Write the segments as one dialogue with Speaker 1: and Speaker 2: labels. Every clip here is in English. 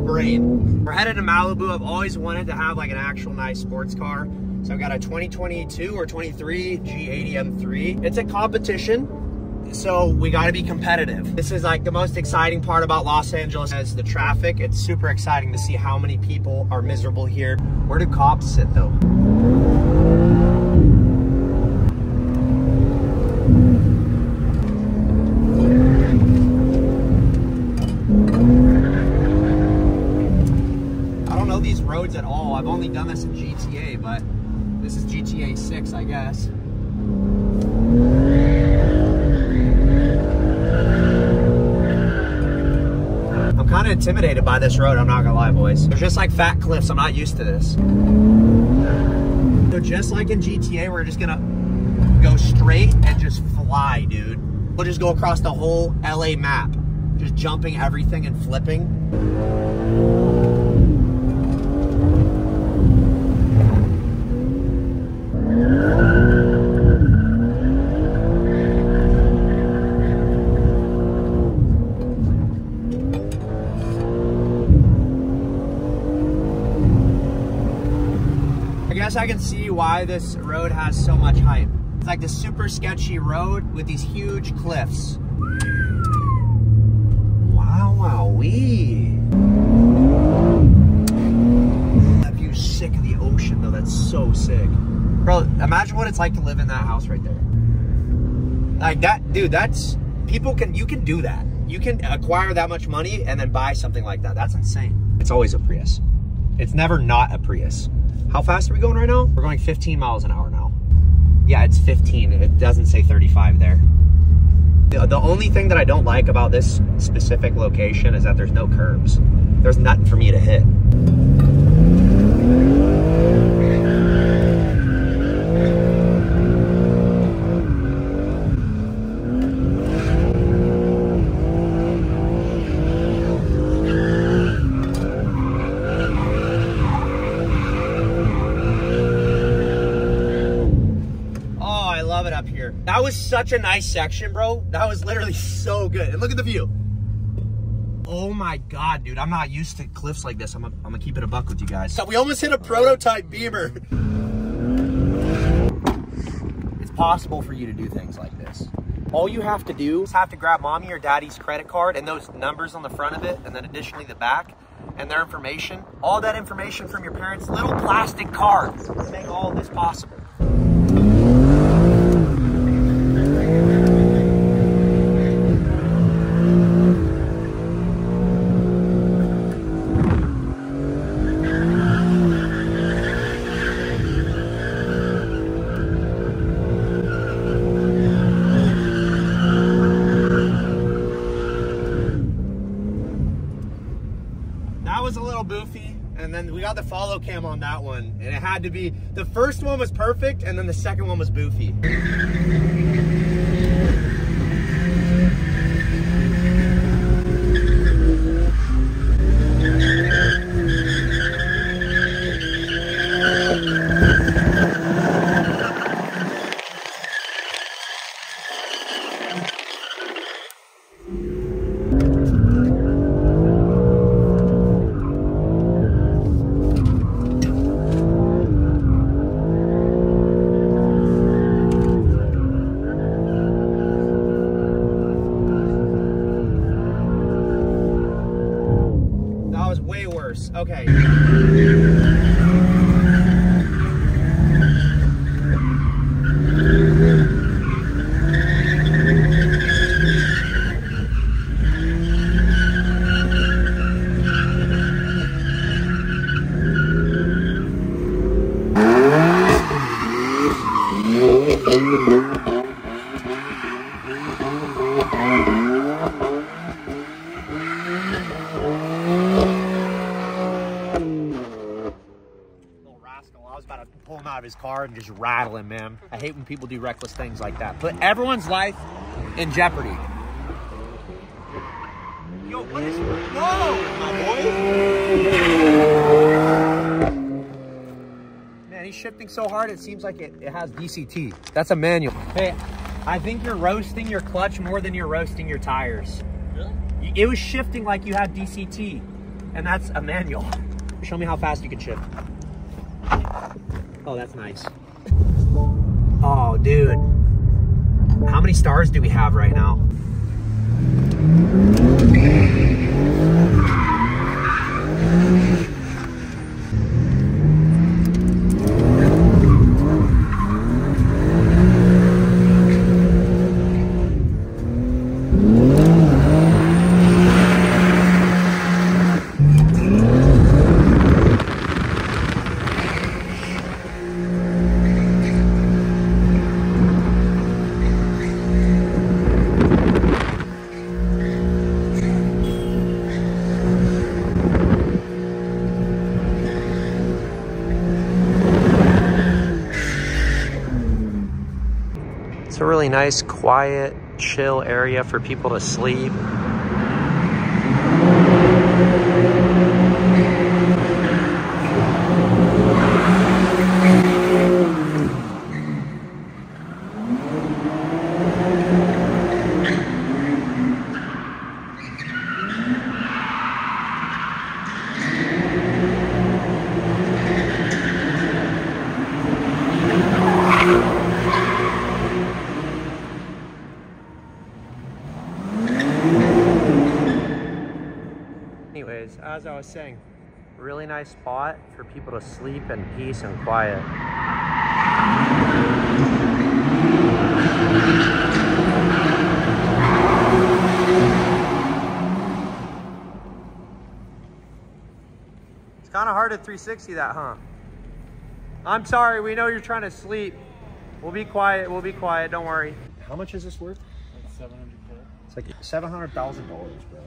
Speaker 1: little brain. We're headed to Malibu. I've always wanted to have like an actual nice sports car. So I've got a 2022 or 23 G80 M3. It's a competition so we got to be competitive. This is like the most exciting part about Los Angeles is the traffic. It's super exciting to see how many people are miserable here. Where do cops sit though? TA6, I guess. I'm kind of intimidated by this road, I'm not gonna lie, boys. There's just like fat cliffs, I'm not used to this. So just like in GTA, we're just gonna go straight and just fly, dude. We'll just go across the whole LA map, just jumping everything and flipping. I can see why this road has so much hype. It's like this super sketchy road with these huge cliffs. Wow, wow, wee. That view's sick of the ocean though, that's so sick. Bro, imagine what it's like to live in that house right there. Like that, dude, that's, people can, you can do that. You can acquire that much money and then buy something like that. That's insane. It's always a Prius. It's never not a Prius. How fast are we going right now? We're going 15 miles an hour now. Yeah, it's 15. It doesn't say 35 there. The, the only thing that I don't like about this specific location is that there's no curbs. There's nothing for me to hit. Oh, I love it up here. That was such a nice section, bro. That was literally so good. And look at the view. Oh my God, dude. I'm not used to cliffs like this. I'm gonna, I'm gonna keep it a buck with you guys. So we almost hit a prototype Beamer. It's possible for you to do things like this. All you have to do is have to grab mommy or daddy's credit card and those numbers on the front of it, and then additionally the back, and their information. All that information from your parents' little plastic cards to make all this possible. That was a little boofy. We got the follow cam on that one. And it had to be, the first one was perfect, and then the second one was boofy. Okay. Little rascal. I was about to pull him out of his car and just rattle him, man. I hate when people do reckless things like that. Put everyone's life in jeopardy. Yo, what is Whoa, my boy. Man, he's shifting so hard it seems like it, it has DCT. That's a manual. Hey, I think you're roasting your clutch more than you're roasting your tires.
Speaker 2: Really?
Speaker 1: It was shifting like you had DCT, and that's a manual. Show me how fast you can shift. Oh, that's nice. Oh, dude. How many stars do we have right now? It's a really nice, quiet, chill area for people to sleep. Anyways, as I was saying, really nice spot for people to sleep in peace and quiet. It's kind of hard to 360 that, huh? I'm sorry, we know you're trying to sleep. We'll be quiet, we'll be quiet, don't worry. How much is this worth?
Speaker 2: Like 700k.
Speaker 1: It's like seven hundred thousand dollars, bro.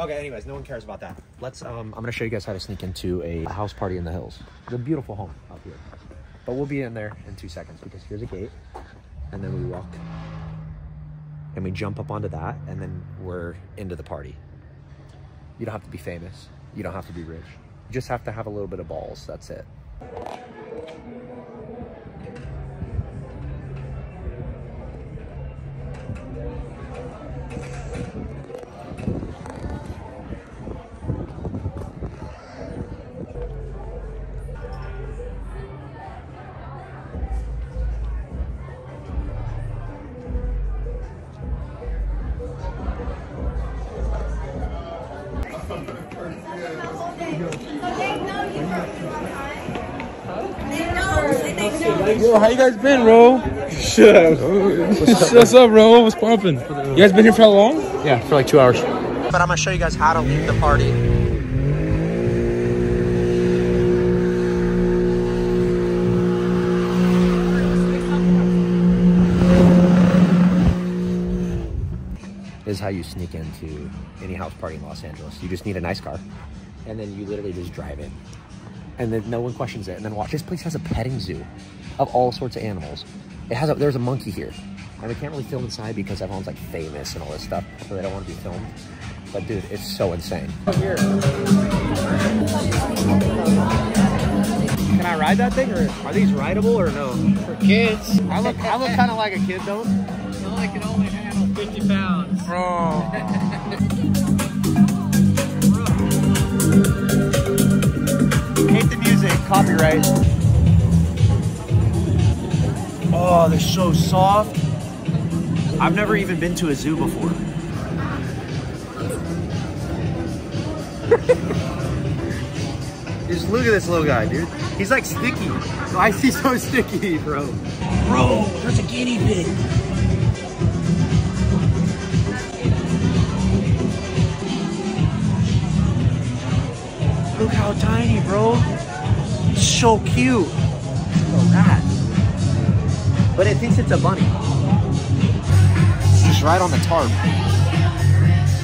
Speaker 1: Okay, anyways, no one cares about that. Let's um I'm gonna show you guys how to sneak into a house party in the hills. A beautiful home up here. But we'll be in there in two seconds because here's a gate and then we walk and we jump up onto that and then we're into the party. You don't have to be famous. You don't have to be rich. You just have to have a little bit of balls. That's it.
Speaker 3: Yo, how you guys been, bro? Shut up. What's up, bro? What's poppin'? You guys been here for how long?
Speaker 1: Yeah, for like two hours. But I'm gonna show you guys how to leave the party. This is how you sneak into any house party in Los Angeles. You just need a nice car, and then you literally just drive in, and then no one questions it. And then watch. This place has a petting zoo of all sorts of animals. It has a there's a monkey here, and we can't really film inside because everyone's like famous and all this stuff, so they don't want to be filmed. But dude, it's so insane. Here. Can I ride that thing, or are these rideable or no?
Speaker 2: For kids,
Speaker 1: I look I look kind of like a kid though.
Speaker 2: it only can only handle 50 pounds.
Speaker 3: Bro.
Speaker 1: Hate the music, copyright. Oh, they're so soft. I've never even been to a zoo before. Just look at this little guy, dude. He's like sticky. Why is he so sticky, bro? Bro, there's a guinea pig. Look how tiny, bro. It's so cute. Look at that. But it thinks it's a bunny. It's just right on the tarp.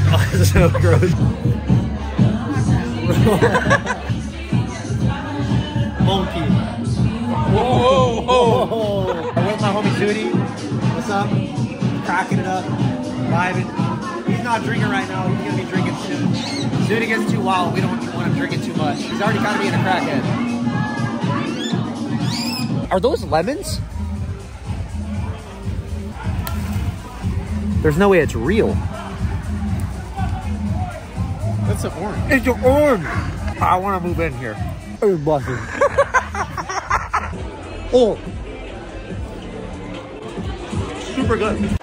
Speaker 1: Oh, it's so gross. Monkey. Whoa, whoa, whoa. I'm with my homie Judy. What's up? Cracking it up. Vibing. He's not drinking right now. He's going to be drinking soon. Soon gets too wild. We don't drinking too much. He's already kind of being a crackhead. Are those lemons? There's no way it's real.
Speaker 2: That's an orange.
Speaker 1: It's an orange. I want to move in here. Oh, blessing. oh. Super good.